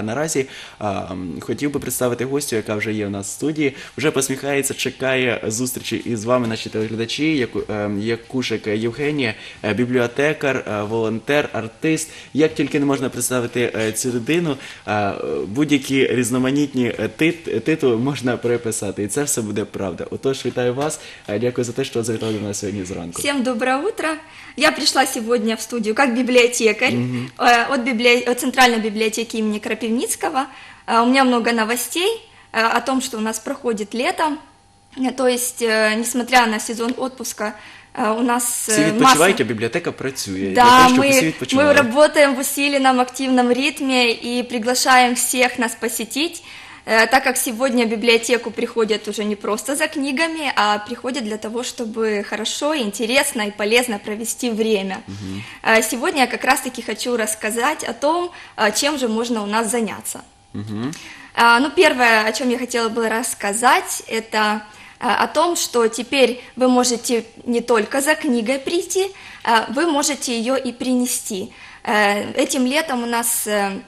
А наразі а, хотів би представити гостю, яка вже є у нас в студії. Вже посміхається, чекає зустрічі із вами, наші телеглядачі. Яку, е, Якушек Євгенія, е, бібліотекар, е, волонтер, артист. Як тільки не можна представити цю людину, будь-які різноманітні тит- титули можна переписати, і це все буде правда. Отож, вітаю вас. Дякую за те, що завітали до нас сьогодні зранку. Всем доброе утро. Я пришла сегодня в студию как библиотекарь э, от, библи- от Центральной библиотеки имени. Э, У меня много новостей э, о том, что у нас проходит лето. Э, То есть, э, несмотря на сезон отпуска, э, у нас Всі э, відпочивають, масса... а бібліотека працює. Да, для того, щоб всі мы, мы відпочивали. работаем в усиленном активном ритме и приглашаем всех нас посетить, э, так как сегодня в библиотеку приходят уже не просто за книгами, а приходят для того, чтобы хорошо, интересно и полезно провести время. Э, Сегодня я как раз-таки хочу рассказать о том, э, чем же можно у нас заняться. А, Ну, первое, о чем я хотела бы рассказать, это о том, что теперь вы можете не только за книгой прийти, вы можете ее и принести. Э, Этим летом у нас э,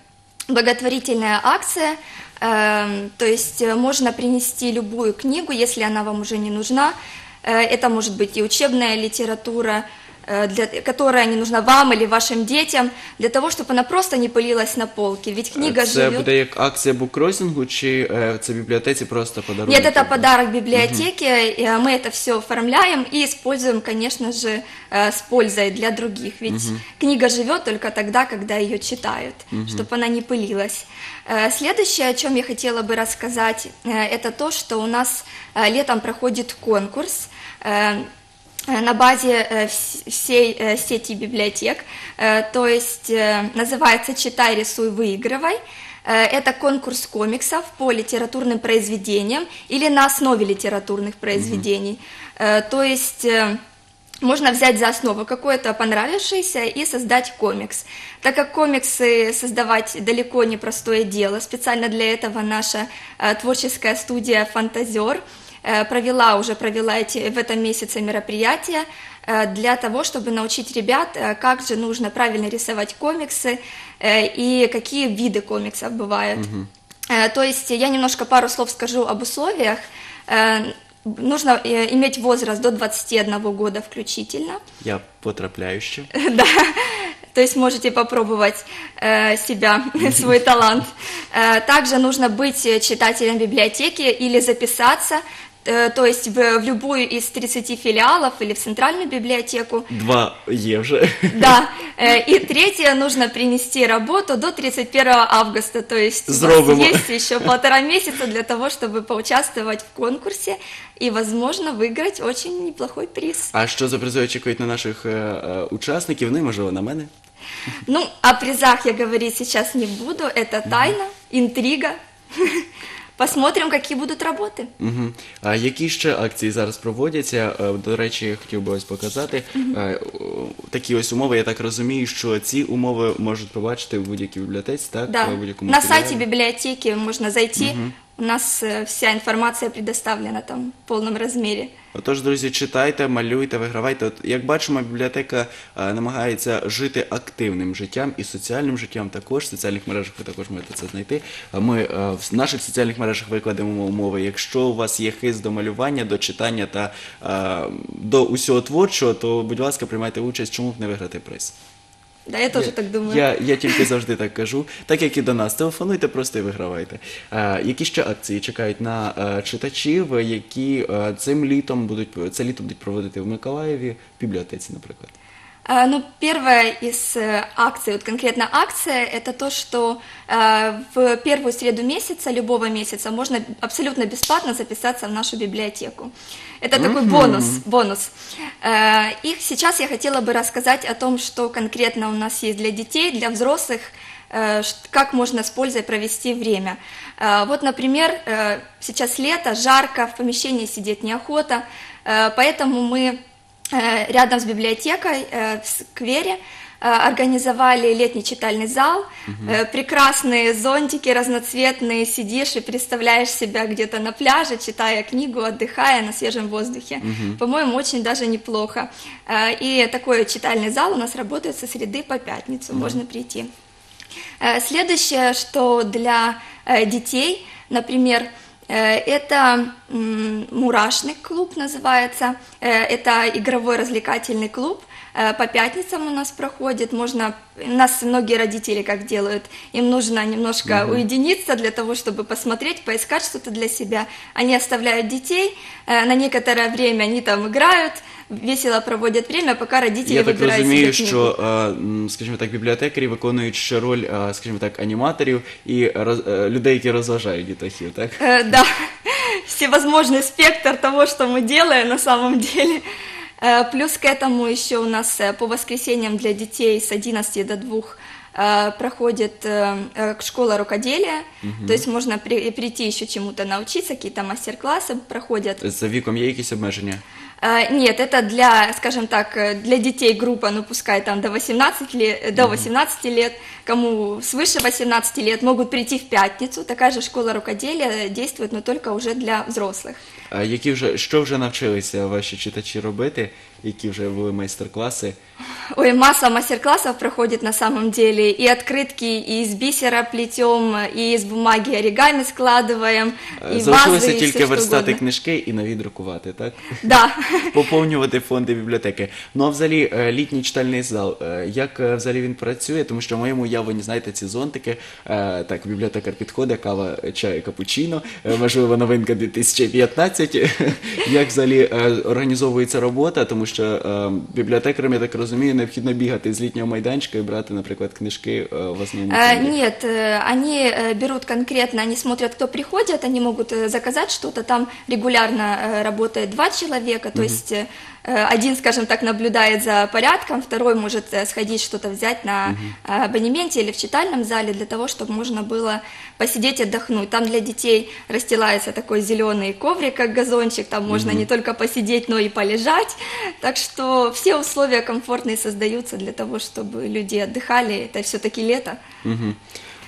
благотворительная акция, э, то есть э, можно принести любую книгу, если она вам уже не нужна. Э, Это может быть и учебная литература, для, которая не нужна вам или вашим детям, для того, чтобы она просто не пылилась на полке. Ведь книга Це живет. буде як акція буккросінгу, чи е, це бібліотеці просто подарунок? Нет, это подарок библиотеке, и, э, мы это все оформляем и используем, конечно же, э, с пользой для других, ведь книга живет только тогда, когда ее читают, чтобы она не пылилась. Э, Следующее, о чем я хотела бы рассказать, э, это то, что у нас э, летом проходит конкурс э, э, на базе э, вс- всей э, сети библиотек, Э, то есть э, называется «Читай, рисуй, выигрывай». Э, Это конкурс комиксов по литературным произведениям или на основе литературных произведений. Э, То есть э, можно взять за основу какое-то понравившееся и создать комикс. Так как комиксы создавать далеко не простое дело, специально для этого наша э, творческая студия «Фантазер» э, провела, уже провела эти, в этом месяце мероприятия э, для того, чтобы научить ребят, э, как же нужно правильно рисовать комиксы э, и какие виды комиксов бывают. Э, То есть я немножко пару слов скажу об условиях. Э, Нужно э, иметь возраст до 21 года включительно. Я потрапляю ще. Да, то есть можете попробовать э, себя, свой талант. Э, также нужно быть э, читателем библиотеки или записаться, э, то есть в, в любую из 30 филиалов или в центральную библиотеку. Два є вже. Да, э, и третье, нужно принести работу до 31 августа, то есть у вас Зробимо. есть еще полтора месяца для того, чтобы поучаствовать в конкурсе и, возможно, выиграть очень неплохой приз. А що за призи очікують на наших е, е, учасників? Ну і можливо на мене. Ну, о призах я говорить сейчас не буду, это тайна, интрига. Посмотрим, які будуть роботи. Угу. А які ще акції зараз проводяться? Е, До речі, я хотів би ось показати Е, о, такі ось умови. Я так розумію, що ці умови можуть побачити в будь-якій бібліотеці, так? Да, В будь-якому на матеріалі. сайті библиотеки можно зайти, у нас э, вся информация предоставлена там в полном размере. Отож, друзі, читайте, малюйте, вигравайте. От, як бачимо, бібліотека е, намагається жити активним життям і соціальним життям також. В соціальних мережах ви також можете це знайти. А Ми е, в наших соціальних мережах викладемо умови. Якщо у вас є хист до малювання, до читання та е, до усього творчого, то будь ласка, приймайте участь, чому б не виграти приз. Да, я теж так думаю. Я, я тільки завжди так кажу, так як і до нас. Телефонуйте просто і вигравайте. Е, які ще акції чекають на е, читачів, які е, цим літом будуть це літо будуть проводити в Миколаєві в бібліотеці, наприклад. А, Ну, первая из э, акций, вот конкретно акция, это то, что э, в первую среду месяца, любого месяца, можно абсолютно бесплатно записаться в нашу библиотеку. Это такой бонус, бонус. Э, И сейчас я хотела бы рассказать о том, что конкретно у нас есть для детей, для взрослых, э, как можно с пользой провести время. Э, Вот, например, э, сейчас лето, жарко, в помещении сидеть неохота, э, поэтому мы э, рядом с библиотекой э, в сквере э, организовали летний читальный зал, Э, прекрасные зонтики разноцветные, сидишь и представляешь себя где-то на пляже, читая книгу, отдыхая на свежем воздухе. По-моему, очень даже неплохо. Э, И такой читальный зал у нас работает со среды по пятницу, можно прийти. Э, Следующее, что для э, детей, например, э, это м, мурашный клуб называется, Э, это игровой развлекательный клуб, Э, по пятницам у нас проходит, можно, у нас многие родители как делают, им нужно немножко уединиться для того, чтобы посмотреть, поискать что-то для себя, они оставляют детей, э, на некоторое время они там играют, весело проводят время, пока родители Я так выбирают розумію, себе що, книгу. е, м, скажімо так, бібліотекарі виконують ще роль, е, скажімо так, аніматорів і роз- е, людей, які розважають дітахів, так? Э, да, всевозможный спектр того, что мы делаем на самом деле. Э, Плюс к этому еще у нас э, по воскресеньям для детей с 11 до 2 э, проходит э, э, школа рукоделия, то есть можно при- прийти еще чему-то научиться, какие-то мастер-классы проходят. За віком є якісь обмеження? Э, Нет, это для, скажем так, э, для детей группа, ну пускай там до 18 лет, до 18 лет, кому свыше 18 лет, могут прийти в пятницу. Такая же школа рукоделия действует, но только уже для взрослых. А які вже що вже навчилися ваші читачі робити? Які вже були майстер-класи? Ой, масса мастер-классов проходит на самом деле. И открытки и из бисера плетем, и из бумаги оригами складываем, Е, и Залишилося вазы, и тільки все, что верстати угодно. книжки і нові друкувати, так? Да. Поповнювати фонди бібліотеки. Ну а взагалі е, літній читальний зал, е, як е, взагалі він працює? Тому що в моєму уявленні, знаєте, ці зонтики, е, так, бібліотекар підходить, кава, чай, капучино, е, можливо, новинка 2015. Як взагалі е, організовується робота? Тому що е, бібліотекарам, я так розумію, необхідно бігати з літнього майданчика і брати, наприклад, книжки е, в основному. Э, фонді. Нет, э, они э, берут конкретно, они смотрят, кто приходит, они могут э, заказать что-то. Там регулярно э, работает два человека, То есть э, один, скажем так, наблюдает за порядком, второй может э, сходить что-то взять на э, абонементе или в читальном зале для того, чтобы можно было посидеть, отдохнуть. Там для детей расстилается такой зеленый коврик, как газончик, там можно не только посидеть, но и полежать. Так что все условия комфортные создаются для того, чтобы люди отдыхали. Это все-таки лето. Мгм.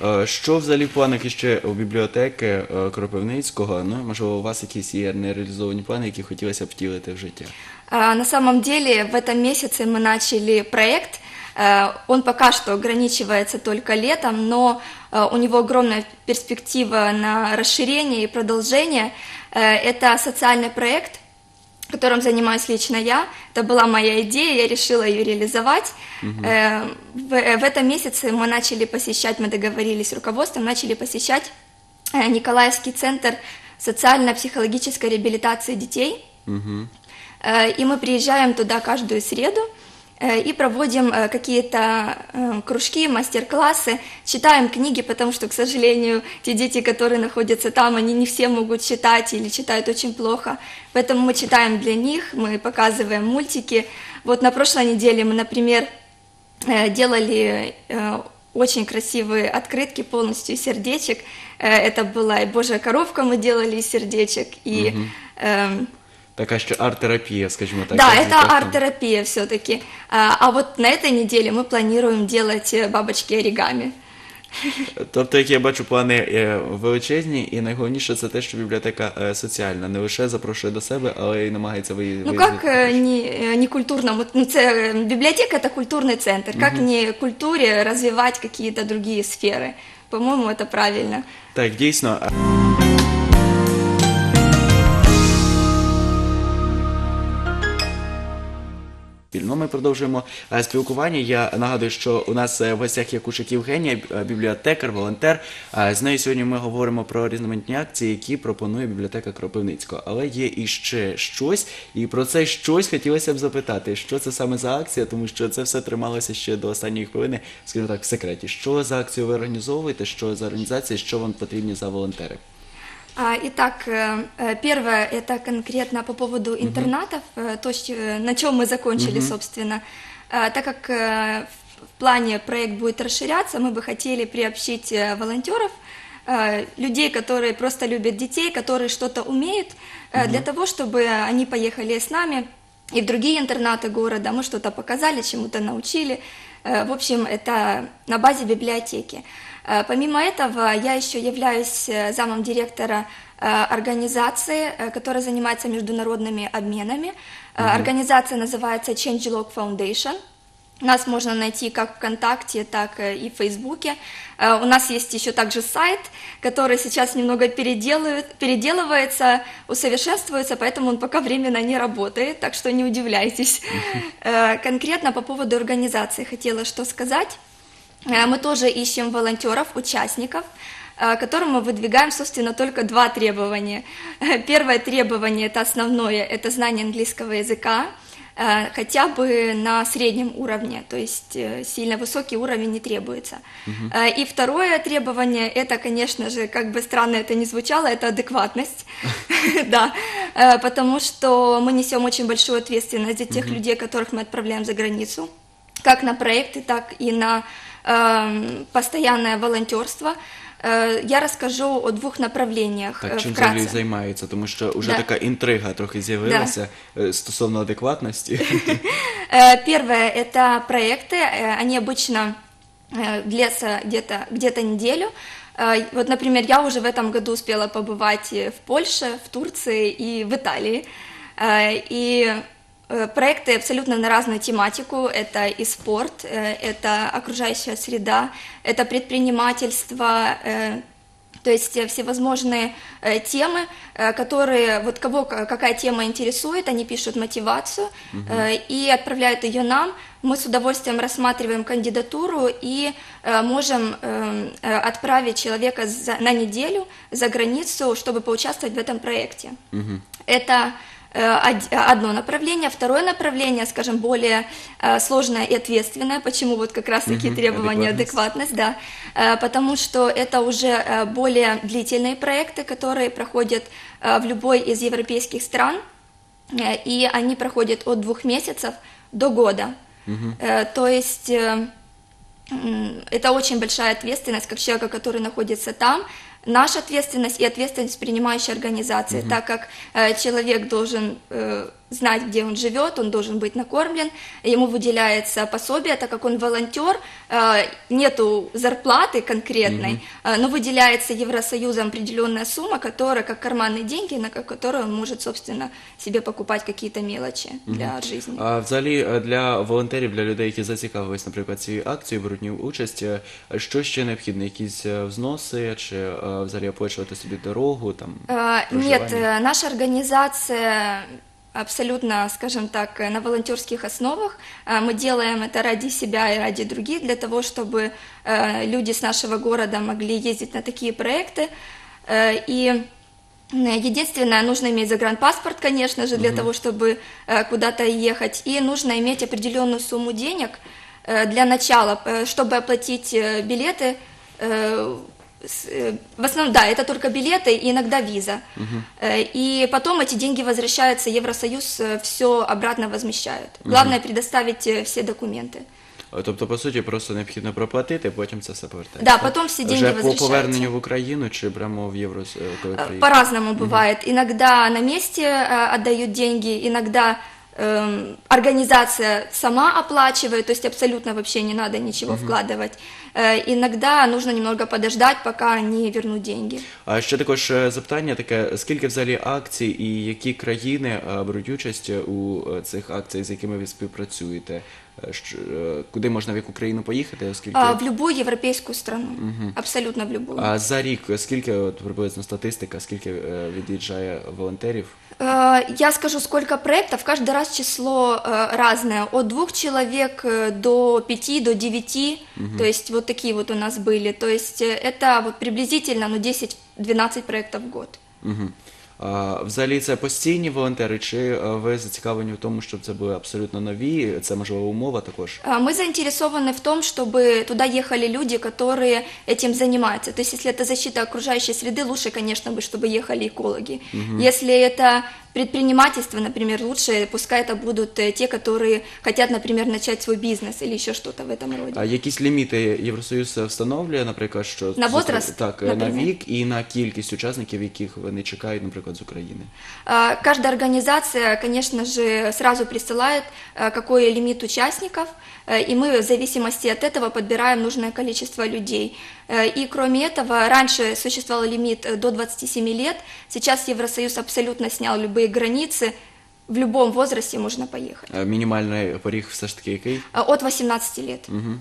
Е, Що взагалі в планах іще у бібліотеки е, Кропивницького? Ну, можливо, у вас якісь є нереалізовані плани, які хотілося б втілити в життя? А, На самом деле в этом месяце мы начали проект. Э, Он пока что ограничивается только летом, но э, у него огромная перспектива на расширение и продолжение. Э, Это социальный проект, – которым занимаюсь лично я. Это была моя идея, я решила ее реализовать. Э, В, в этом месяце мы начали посещать, мы договорились с руководством, начали посещать э, Николаевский центр социально-психологической реабилитации детей. Угу. Э, И мы приезжаем туда каждую среду э, и проводим э, какие-то э, кружки, мастер-классы, читаем книги, потому что, к сожалению, те дети, которые находятся там, они не все могут читать или читают очень плохо. Поэтому мы читаем для них, мы показываем мультики. Вот на прошлой неделе мы, например, э, делали э, очень красивые открытки полностью из сердечек. Э, Это была и Божья коровка мы делали из сердечек, и... эм, Така ще арт-терапія, скажімо так. да, як это так, там. арт-терапия все-таки. А, а вот на этой неделе мы планируем делать э, бабочки оригами. Тобто, як я бачу, плани е, величезні, і найголовніше це те, що бібліотека е, соціальна не лише запрошує до себе, але й намагається ви Ну как э, не, э, не культурному, ну, це, э, библиотека это культурный центр, как не культуре развивать какие-то другие сферы. По-моему, это правильно. Так, дійсно. Ну, ми продовжуємо е, спілкування. Я нагадую, що у нас е, в гостях є Кушик Євгенія, е, бібліотекар, волонтер. З нею сьогодні ми говоримо про різноманітні акції, які пропонує бібліотека Кропивницького. Але є іще щось, і про це щось хотілося б запитати, що це саме за акція, тому що це все трималося ще до останньої хвилини, скажімо так, в секреті. Що за акцію ви організовуєте, що за організація, що вам потрібні за волонтери? А, Итак, э, э, первое это конкретно по поводу интернатов, э, то, на чем мы закончили, собственно. Э, Так как в плане проект будет расширяться, мы бы хотели приобщить волонтеров, людей, которые просто любят детей, которые что-то умеют, э, для того, чтобы они поехали с нами и в другие интернаты города, мы что-то показали, чему-то научили. В общем, это на базе библиотеки. Э, Помимо этого, я еще являюсь э, замом директора э, организации, которая занимается международными обменами. Э, Организация называется Changelog Foundation. Нас можно найти как ВКонтакте, так и в Фейсбуке. У нас есть еще также сайт, который сейчас немного переделывает, переделывается, усовершенствуется, поэтому он пока временно не работает, так что не удивляйтесь. Конкретно по поводу организации хотела что сказать. Э, Мы тоже ищем волонтеров, участников, э, которым мы выдвигаем, собственно, только два требования. Первое требование, это основное, это знание английского языка, э, хотя бы на среднем уровне, то есть сильно высокий уровень не требуется. Э, И второе требование, это, конечно же, как бы странно это ни звучало, это адекватность, да, потому что мы несем очень большую ответственность за тех людей, которых мы отправляем за границу, как на проекты, так и на постоянное волонтерство. Э, Я расскажу о двух направлениях Так, э, чим взагалі вкратце. займається? Тому що вже Да. така інтрига трохи з'явилася е, стосовно адекватності. Э, Первое – это проекты, э, они обычно э, длятся где-то где неделю. Э, Вот, например, я уже в этом году успела побывать э, в Польше, в Турции и в Италии. Э, И э, проекты абсолютно на разную тематику. Это и спорт, э, это окружающая среда, это предпринимательство, э, то есть э, всевозможные э, темы, э, которые, вот кого ка- какая тема интересует, они пишут мотивацию э, и отправляют ее нам. Мы с удовольствием рассматриваем кандидатуру и э, можем э, э, отправить человека на неделю за границу, чтобы поучаствовать в этом проекте. Это э, од- одно направление. Второе направление, скажем, более э, сложное и ответственное. Почему вот как раз-таки Мгм, требования адекватность. адекватность, да, Э, потому что это уже э, более длительные проекты, которые проходят э, в любой из европейских стран, э, и они проходят от двух месяцев до года. Э, То есть э, это очень большая ответственность как человека, который находится там, наша ответственность и ответственность принимающей организации, так как э, человек должен э, знать, где он живет, он должен быть накормлен, ему выделяется пособие, так как он волонтер, э, нету зарплаты конкретной, э, но выделяется Евросоюзом определенная сумма, которая как карманные деньги, на ко- которые он может, собственно, себе покупать какие-то мелочи для жизни. А взагалі е, для волонтерів, для людей, які зацікавились, наприклад, цією акцією, беруть в ній участь, е, що ще необхідно? Якісь е, взноси чи е, взагалі оплачувати собі дорогу? Там А, Нет, проживание? э, наша организация абсолютно, скажем так, э, на волонтерских основах. А, Мы делаем это ради себя и ради других, для того, чтобы э, люди с нашего города могли ездить на такие проекты. Э, И Единственное, нужно иметь загранпаспорт, конечно же, для того, чтобы куда-то ехать, и нужно иметь определенную сумму денег для начала, чтобы оплатить билеты. э, с- э, В основном, да, это только билеты и иногда виза. Э, И потом эти деньги возвращаются, Евросоюз все обратно возмещает. Главное предоставить э, все документы. Е, Тобто, по суті, просто необхідно проплатити, потім це все повертається. Да, потім всі деньги Вже по возвращаються. поверненню в Україну чи прямо в євро, е, коли Э, приїхали? По-разному бывает. Иногда на месте э, отдают деньги, иногда эм, организация сама оплачивает, то есть абсолютно вообще не надо ничего вкладывать. Э, иногда нужно немного подождать, пока не вернут деньги. А ще також е, запитання таке: скільки взагалі акцій і які країни е, беруть участь у е, цих акціях, з якими ви співпрацюєте? Е, що- е, Куди можна в яку країну поїхати? Оскільки А, в любую европейскую страну, абсолютно в любую. а за рік скільки от, приблизно статистика, скільки е, від'їжджає волонтерів? Э, Я скажу, сколько проектов. Каждый раз число э, разное. От двух человек э, до пяти, до девяти. То есть вот такие вот у нас были. То есть э, это вот приблизительно ну, 10-12 проектов в год. Угу. А, взагалі це постійні волонтери, чи е, ви зацікавлені в тому, щоб це були абсолютно нові? Це можливо умова також? А, Мы заинтересованы в том, чтобы туда ехали люди, которые этим занимаются. То есть, если это защита окружающей среды, лучше, конечно, бы, чтобы ехали экологи. Если это предпринимательство, например, лучше, пускай это будут э, те, которые хотят, например, начать свой бизнес или еще что-то в этом роде. А якісь ліміти Євросоюз встановлює, наприклад, що На возраст, так е, на наприклад? вік і на кількість учасників, яких вони чекають, наприклад, з України. А, Каждая организация, конечно же, сразу присылает, а, какой лимит участников, э, и мы в зависимости от этого подбираем нужное количество людей. Э, И кроме этого, раньше существовал лимит э, до 27 лет, сейчас Евросоюз абсолютно снял любые границы, в любом возрасте можно поехать. Е, Мінімальний поріг все ж таки який? А, От 18 лет. Угу.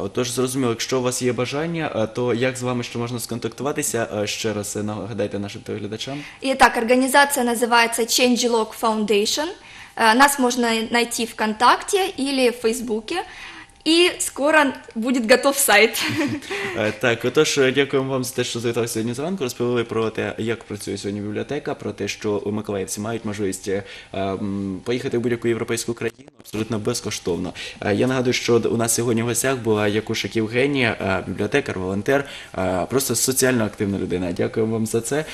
Отож, зрозуміло, якщо у вас є бажання, е, то як з вами ще можна сконтактуватися? Е, Ще раз е, нагадайте нашим телеглядачам. Итак, организация называется Changelog Foundation. Э, Нас можно найти ВКонтакте или в Фейсбуке. И скоро будет готов сайт. Е, Так, отож, е, дякуємо вам за те, що завітали сьогодні зранку. Розповіли про те, як працює сьогодні бібліотека, про те, що миколаївці мають можливість е, поїхати в будь-яку європейську країну абсолютно безкоштовно. Е, Я нагадую, що у нас сьогодні в гостях була Якушик Євгенія, бібліотекар, волонтер, просто соціально активна людина. Дякуємо вам за це.